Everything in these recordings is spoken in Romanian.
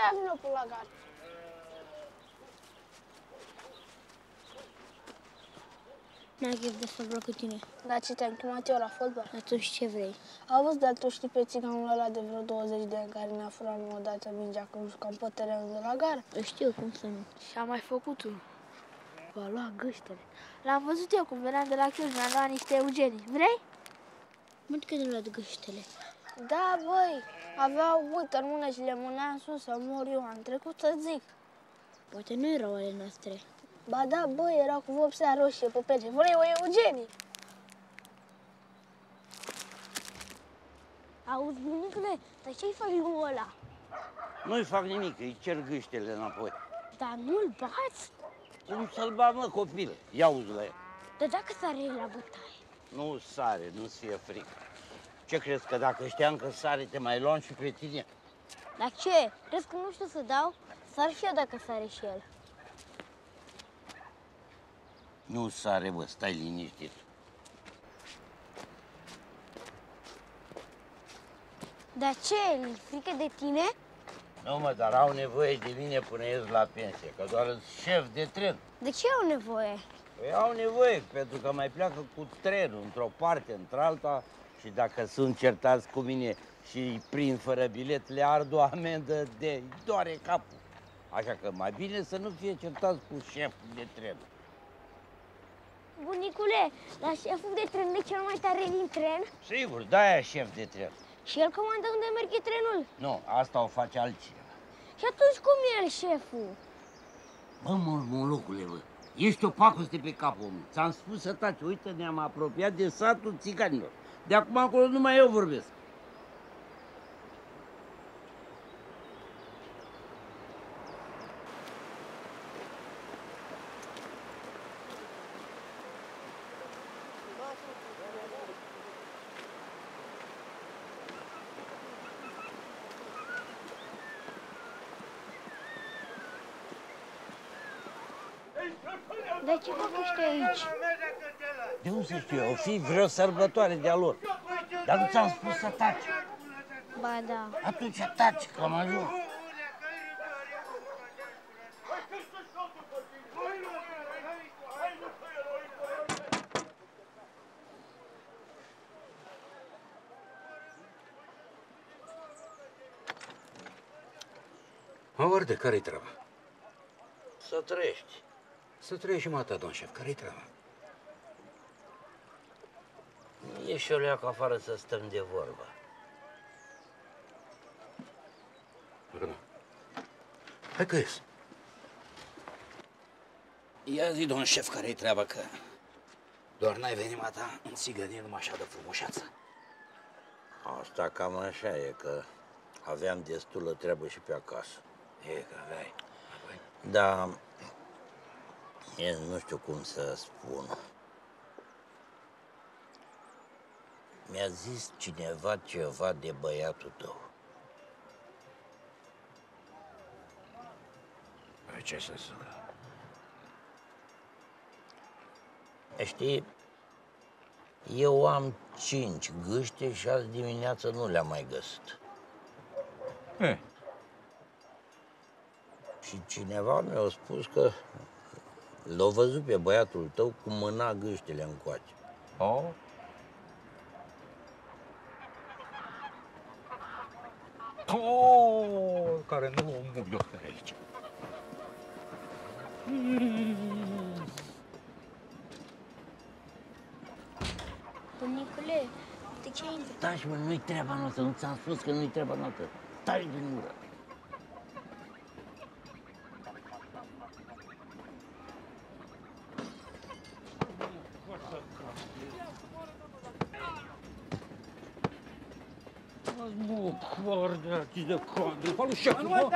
ia vină până la gar. N-ai chef de să vreau cu tine. Dar ce te-am chemat eu la fotbal? Atunci ce vrei? Auzi, dar tu știi pe țiganul ăla de vreo 20 de ani care ne-a furat nouă dată mingea când jucam pe terenul de la gară? Eu știu cum să nu. Și a mai făcut unul. Va lua gâștele. L-am văzut eu cum veneam de la Chiuj, mi-a luat niște eugenii. Vrei? Mă că de luat gâștele. Da, băi, aveau uite în mână și le mânea în sus să mor eu. Am trecut să zic. Poate nu erau ale noastre. Ba da, băi, era cu vopsea roșie pe pece. Vrei o eugenii? Auzi, bunicule, dar ce-i faci lui ăla? Nu-i fac nimic, îi cer gâștele înapoi. Dar nu-l bați? Cum să-l bat, mă, copil? Ia uzi la el. Dar dacă sare el la bătaie? Nu sare, nu-ți fie frică. Ce crezi, că dacă știam că sare, te mai luam și pe tine? Dar ce? Crezi că nu știu să dau? Sar și eu dacă sare și el. Nu sare, bă, stai liniștit. Dar ce? E frică de tine? Nu, mă, dar au nevoie de mine până ies la pensie, că doar sunt șef de tren. De ce au nevoie? Păi au nevoie, pentru că mai pleacă cu trenul într-o parte, într-alta și dacă sunt certați cu mine și îi prind fără bilet, le ard o amendă de îi doare capul. Așa că mai bine să nu fie certați cu șeful de tren. Bunicule, dar șeful de tren e cel mai tare din tren? Sigur, de-aia șef de tren. Și el comandă unde merge trenul? Nu, asta o face altcineva. Și atunci cum e el șeful? Bă, mormolocule, bă, ești o pacoste pe capul meu. Ți-am spus să taci, uite, ne-am apropiat de satul țiganilor. De acum acolo numai eu vorbesc. De ce fac ăștia aici? De unde să știu eu? O fi vreo sărbătoare de-a lor. Dar nu ți-am spus să taci. Ba da. Atunci taci, că am ajuns. Aorde, care-i treaba? Să trăiești. Să trăiești și mata, domn șef, care-i treaba? Ieși o leacă afară să stăm de vorbă. Bine. Hai că ies. Ia zi, domn șef, care-i treaba, că doar n-ai venit mata în țigănie numai așa de frumușață. Asta cam așa e, că aveam destulă treabă și pe acasă. E că aveai. Apoi, Da, e, nu știu cum să spun. Mi-a zis cineva ceva de băiatul tău. păi ce să zic? Știi, eu am cinci gâște și azi dimineață nu le-am mai găsit. E, Și cineva mi-a spus că l-a văzut pe băiatul tău cu mâna gâștele încoace. o? Oh, care nu o mug eu pe aici. Bunicule, de ce ai intrat? Taci, mă, nu-i treaba noastră, nu ți-am spus că nu-i treaba noastră. Taci din gură. Mă, coarde aici de cadru. Palu șeful, mă.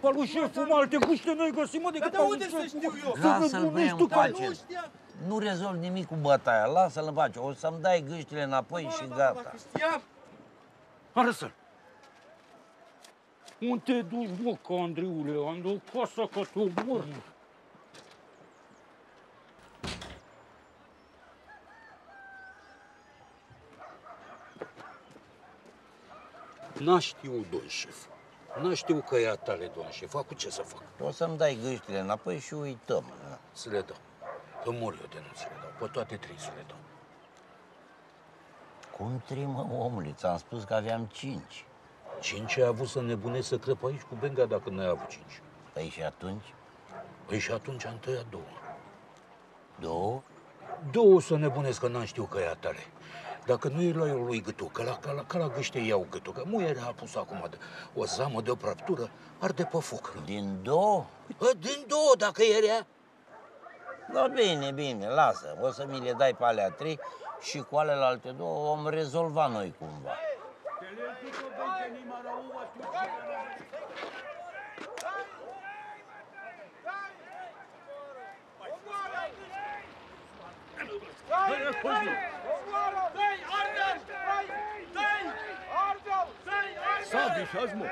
Palu șeful, mă, alte guște noi găsim, mă, decât de palu unde să șeful, știu mă. eu? Să Lasă-l pe răbunești el tu în ca pace. Nu rezolv nimic cu bătaia, lasă-l în pace. O să-mi dai gâștile înapoi și gata. Dacă știam, Arăsă-l. Unde te duci, mă, că Andriule? Am de casă că te omor. N-a știut, domn șef. Nu știu că e a tale, domn șef. Fac cu ce să fac? O să-mi dai gâștile înapoi și uităm. da. Să le dau. Îmi mor eu de nu ți le dau. Pe toate trei să le dau. Cum trimă, omule? Ți-am spus că aveam cinci. Cinci ai avut să nebunezi să crăp aici cu benga dacă n-ai avut cinci. Păi și atunci? Păi și atunci am tăiat două. Două? Două să nebunesc că n-am știu că e a tale. Dacă nu e la el lui gâtul, că la, ca la, ca la gâște iau gâtul, că muierea a pus acum de, o zamă de o prăptură, arde pe foc. Din două? Bă, din două, dacă e rea. Da, bine, bine, lasă. O să mi le dai pe alea trei și cu alelalte două vom rezolva noi cumva. Sabi, șazmă!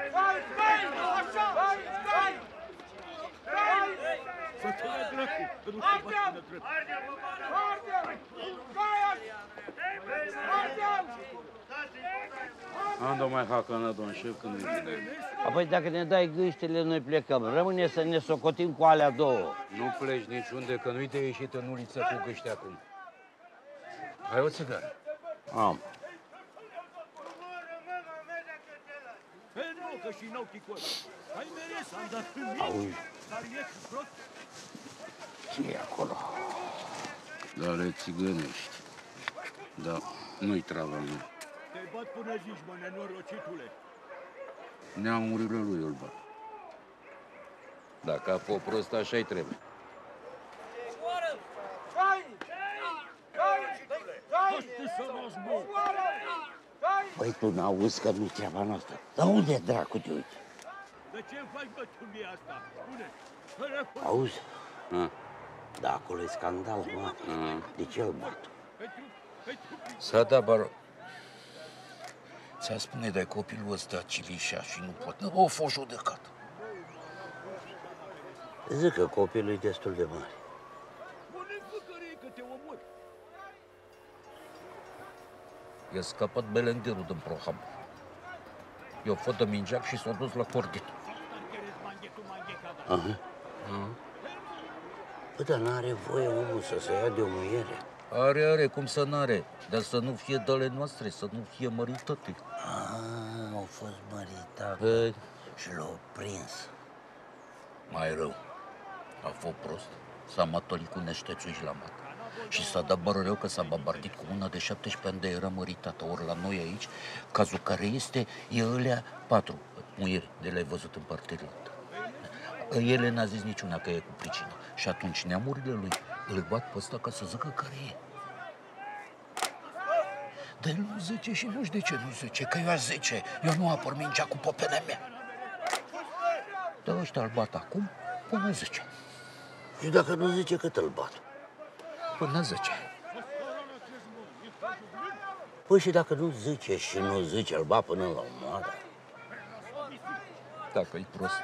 Să te ia dracu, că nu se poate drept. Ando mai hacană, domn șef, când e bine. Apoi dacă ne dai gâștile, noi plecăm. Rămâne să ne socotim cu alea două. Nu pleci niciunde, că nu-i de ieșit în uliță cu gâște acum. Ai o țigară? Am. Pe nu, că și n-au chicot. Hai mere să am dat în mine, Auzi, dar e prost. ce e acolo? Dar le țigănești. Da, nu-i treaba mea. Te bat până zici, mă, nenorocitule. Neamurile lui îl bat. Dacă a fost prost, așa-i trebuie. Coste să mă Păi tu n-auzi că nu-i treaba noastră. Dar unde dracu te uiți? De ce îmi faci, bă, tu mie asta? Spune! Telefon! Auzi? A, Da, acolo e scandal, mă. a. De ce îl bat? Pentru, pentru... S-a dat baro. Ți-a spune de copilul ăsta cilișa și nu poate. Nu o fost judecat. Zic că copilul e destul de mare. I-a scăpat belenderul din proham. I-a fost de mingeac și s-a dus la cordit. Aha. Păi, dar n-are voie omul să se ia de o muiere. Are, are, cum să n-are, dar să nu fie dale noastre, să nu fie măritate. Ah, au fost măritat Păi, și l-au prins. mai rău. A fost prost. S-a matolit cu neștețul la mat. Și s-a dat bără rău că s-a babardit cu una de 17 ani de era măritată. Ori la noi aici, cazul care este, e ălea patru muieri de le-ai văzut în partea altă. Ele n-a zis niciuna că e cu pricină. Și atunci neamurile lui îl bat pe ăsta ca să zică care e. Dar el nu zice și nu știu de ce nu zice, că eu aș zice, eu nu apăr mingea cu popele mea. Dar ăștia îl bat acum până zice. Și dacă nu zice cât îl bat? Până zice. Păi și dacă nu zice și nu zice, îl bat până la moară. Dacă e prost.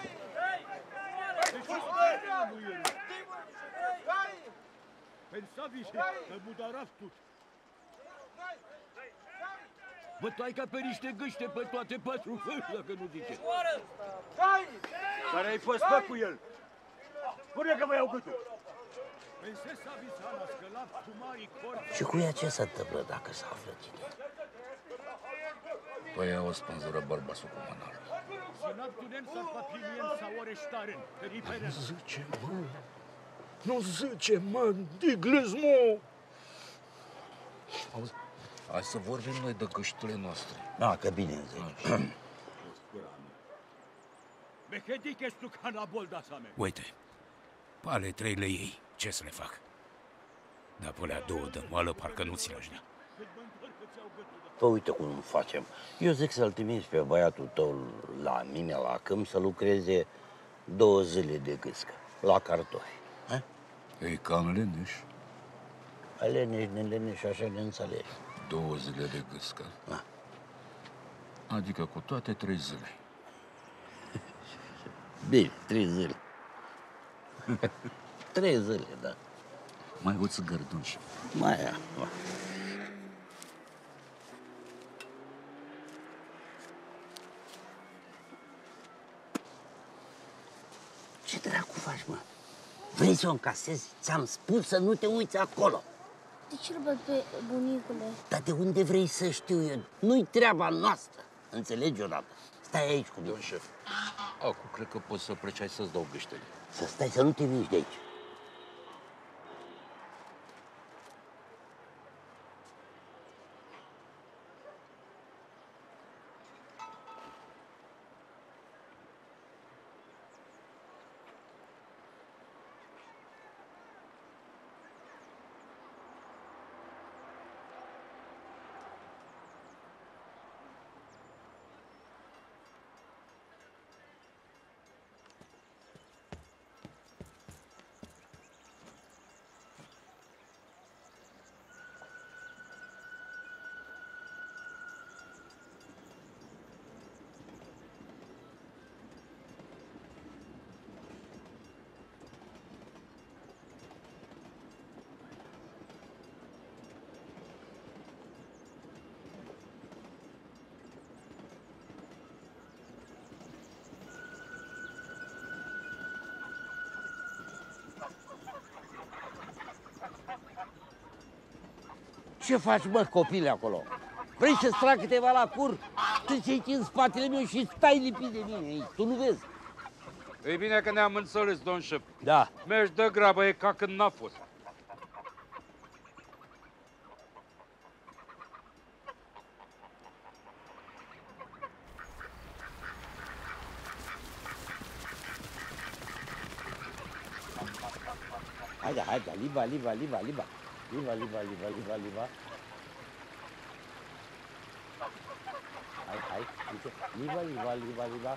Pensavi și că budaraf tu. Bă, tai ca pe niște gâște pe toate patru, dacă nu zice. Care ai fost pe cu el? Spune că vă iau gâtul. Și cu ea ce se întâmplă dacă se află cine? Păi o spânzură bărbasul cu mânarul. Sinaptunen să papilien sau oreștaren, periperen. Zice, mă. Nu zice, mă, diglez, mă. Auzi, hai să vorbim noi de găștile noastre. Da, că bine zici. Behedik estu cana bolda sa me. Uite, pe ale trei le iei, ce să le fac? Dar pe alea două de moală parcă nu ți le da. Păi uite cum facem. Eu zic să-l trimiți pe băiatul tău la mine, la câmp, să lucreze două zile de gâscă, la cartofi. Ha? Ei, cam leneș. Leneș, neleneș, așa ne înțelegi. Două zile de gâscă. Da. Adică cu toate trei zile. Bine, trei zile. Trei zile, da. Mai uți gărduși. Mai ia. Ce dracu faci, mă? Vrei să o încasezi? Ți-am spus să nu te uiți acolo. De ce îl pe bunicule? Dar de unde vrei să știu eu? Nu-i treaba noastră. Înțelegi odată. Stai aici cu mine. Domn șef, acum cred că poți să pleci, să-ți dau gâștele. Să stai să nu te miști de aici. Ce faci, mă, copile, acolo? Vrei să-ți trag câteva la cur? Tu ce în spatele meu și stai lipit de mine aici. Tu nu vezi? E bine că ne-am înțeles, domn șef. Da. Mergi de grabă, e ca când n-a fost. Haide, haide, liba, liba, liba, liba. Liba, liba, liba, liba, liba. Hai, hai, uite. Liba, liba, liba, liba.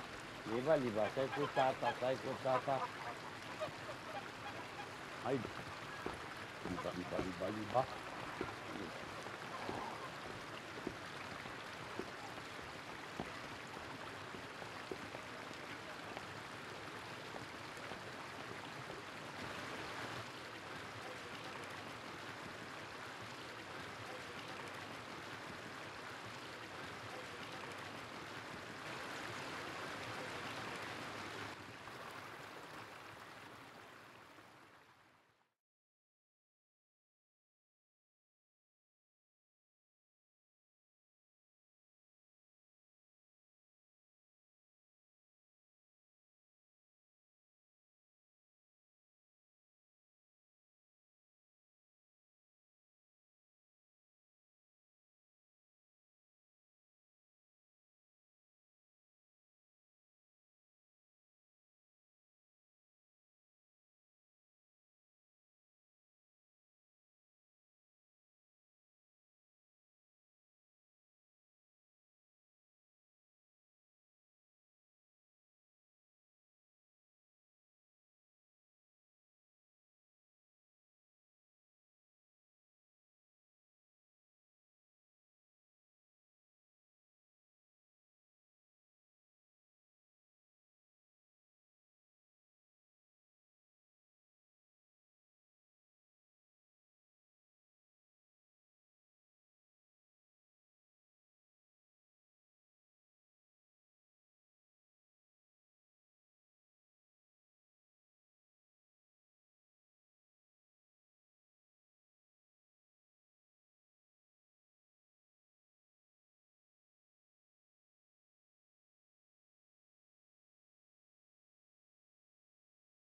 Liba, liba, stai cu tata, stai cu tata. Haide. Liba, liba, liba, liba.